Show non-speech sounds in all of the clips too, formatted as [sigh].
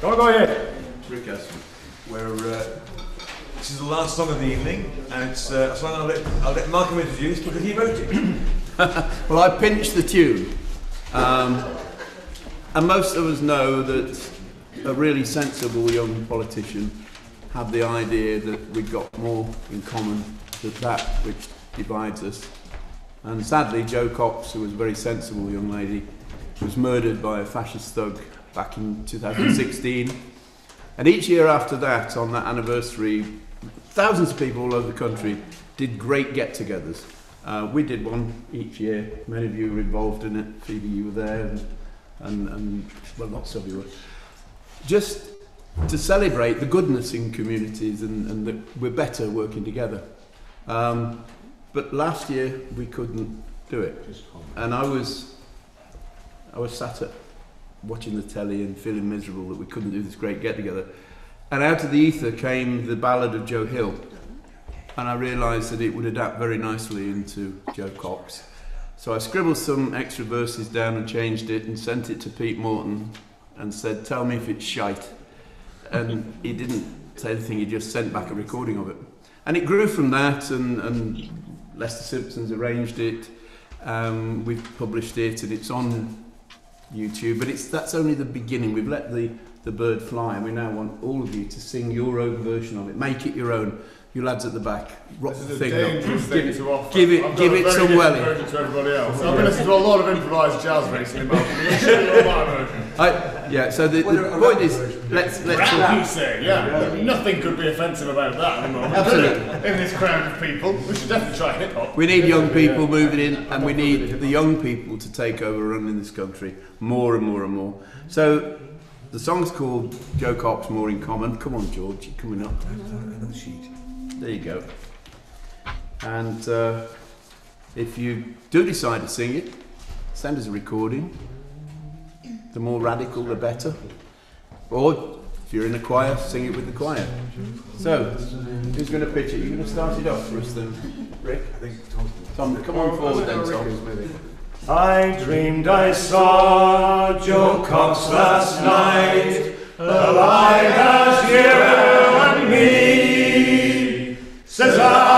Go, go ahead. Rick Aston. Where uh, this is the last song of the evening, and it's uh, a song I'll let, I'll let Malcolm introduce because he wrote it. [laughs] Well, I pinched the tune. Um, and most of us know that a really sensible young politician had the idea that we've got more in common than that which divides us. And sadly, Jo Cox, who was a very sensible young lady, was murdered by a fascist thug back in 2016. [clears throat] And each year after that, on that anniversary, thousands of people all over the country did great get-togethers. Uh, we did one each year. Many of you were involved in it. Phoebe, you were there, and, and, and well, lots of you were. Just to celebrate the goodness in communities and, and that we're better working together. Um, but last year we couldn't do it, and I was, I was sat at watching the telly and feeling miserable that we couldn't do this great get together. And out of the ether came the ballad of Joe Hill, and I realised that it would adapt very nicely into Jo Cox. So I scribbled some extra verses down and changed it and sent it to Pete Morton and said, "Tell me if it's shite." And he didn't say anything. He just sent back a recording of it, and it grew from that. And, and Lester Simpson's arranged it. Um, we've published it, and it's on YouTube. But it's that's only the beginning. We've let the the bird fly, and we now want all of you to sing your own version of it. Make it your own. You lads at the back, rock This the thing up. Give it, to offer. give it, I've give it some welly. to everybody else. I've been listening to a lot of improvised jazz recently, Malcolm. You should hear my version. I, yeah. So the, the point is, let's let's. Rap, you say, yeah. Nothing could be offensive about that at the moment. Absolutely. In this crowd of people, we should definitely try hip hop. We need young people moving in, and we need the young people to take over running this country more and more and more. So, the song's called Jo Cox More in Common. Come on, George, you're coming up. There you go. And uh, if you do decide to sing it, send us a recording. The more radical, the better. Or if you're in a choir, sing it with the choir. So, who's going to pitch it? You're going to start it off for us then, Rick? I think Tom. come on forward then, Tom. I dreamed I saw Jo Cox last night, alive as you and me. Says I,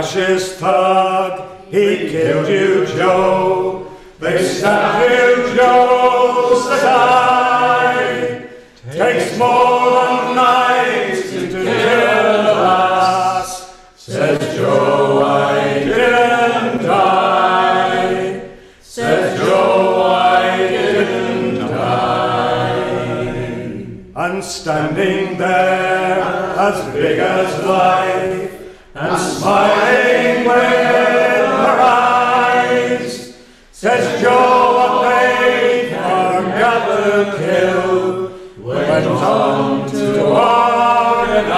fascist thug, he killed you, Jo. They stabbed you, Jo, I. Takes more than knives to kill a lass, says Jo. I didn't die, says Jo. I didn't die. And standing there, as big as life, and smiling says Jo, what they forgot to kill, went on to organize,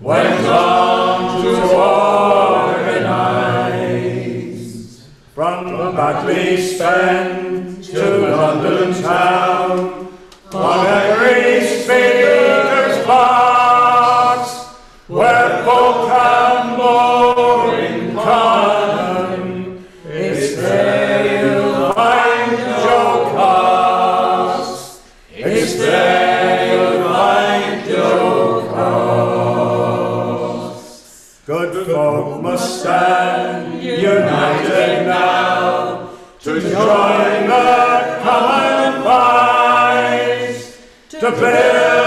went on to organize. From Batley Spen to London town, join the common fight to build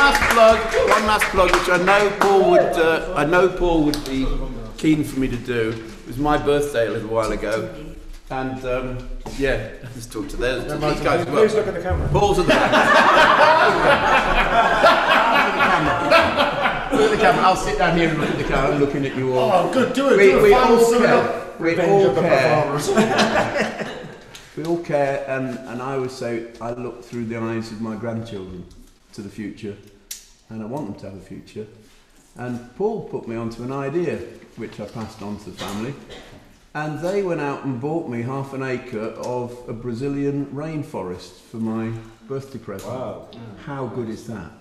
last plug, one last plug, which I know Paul would, uh, I know Paul would be keen for me to do. It was my birthday a little while ago, and um, yeah, let's talk to those to these guys. as well. Please look at the camera. Paul's at the back. look at the camera. I'll sit down here and look at the camera. I'm looking at you all. Oh, good. Do it. we, do we all care. We all care. [laughs] We all care, and, and I always say I look through the eyes of my grandchildren to the future, and I want them to have a future. And Paul put me onto an idea, which I passed on to the family, and they went out and bought me half an acre of a Brazilian rainforest for my birthday present. Wow. How good is that?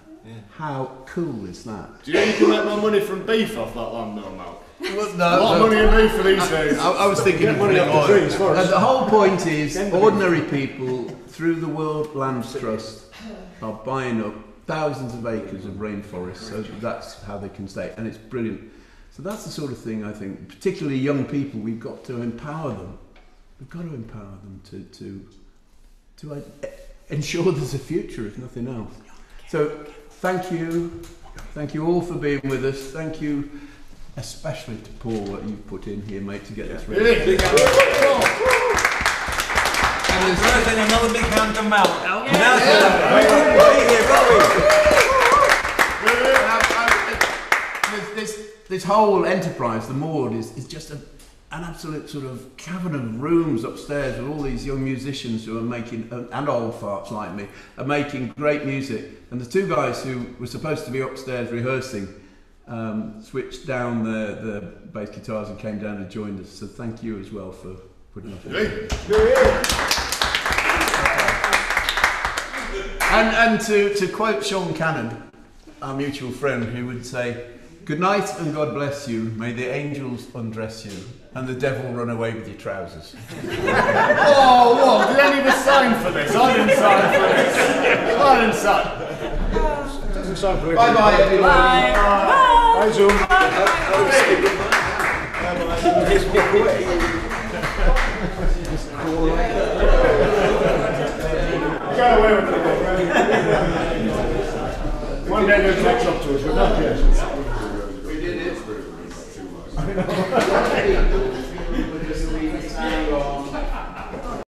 How cool is that? Do you know you can make more money from beef off that land, though, Mal? Well, A lot of money in beef for these days. I, I was thinking money putting off the oil. trees first. And the whole point is, ordinary people through the World Lands Trust are buying up thousands of acres of rainforest, so that's how they can stay, and it's brilliant. So that's the sort of thing I think, particularly young people, we've got to empower them. We've got to empower them to to to uh, ensure there's a future, if nothing else. So thank you, thank you all for being with us. Thank you. Especially to Paul, what you've put in here, mate, to get this ready. Yeah. And there's first thing, another big hand to Mal. Oh, now, wait, wait, wait here, wait. This, this, this whole enterprise, the Maud, is, is just a, an absolute sort of cavern of rooms upstairs with all these young musicians who are making, and old farts like me, are making great music. And the two guys who were supposed to be upstairs rehearsing um, switched down their, their bass guitars and came down and joined us. So thank you as well for putting up with it. And, and to, to quote Sean Cannon, our mutual friend, who would say, Good night and God bless you. May the angels undress you and the devil run away with your trousers. [laughs] Oh, what? Did any of us sign for this? I didn't sign for this. I didn't sign. Doesn't sound political. Bye bye, everyone. Bye, Zoom. Get away with it. One day they'll catch up to us, but not yet.